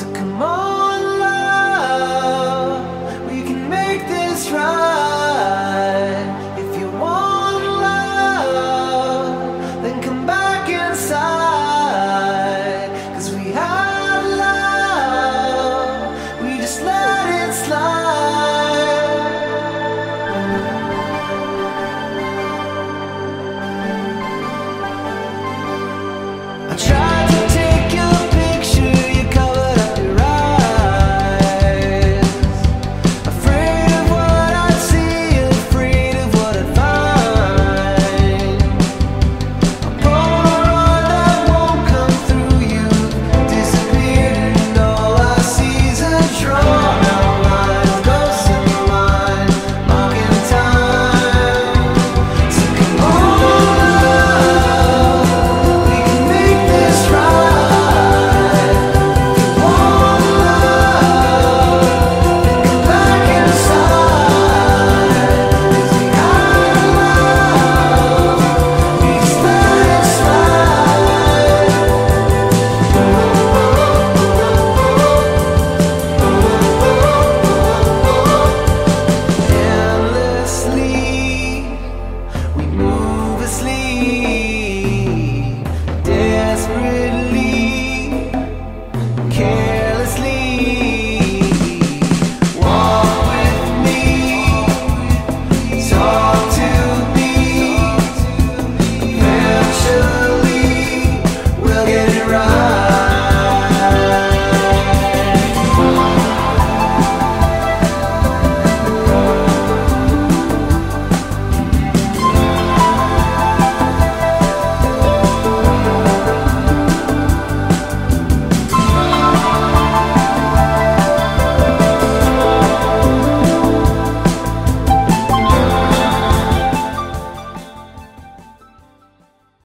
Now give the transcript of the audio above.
So come on.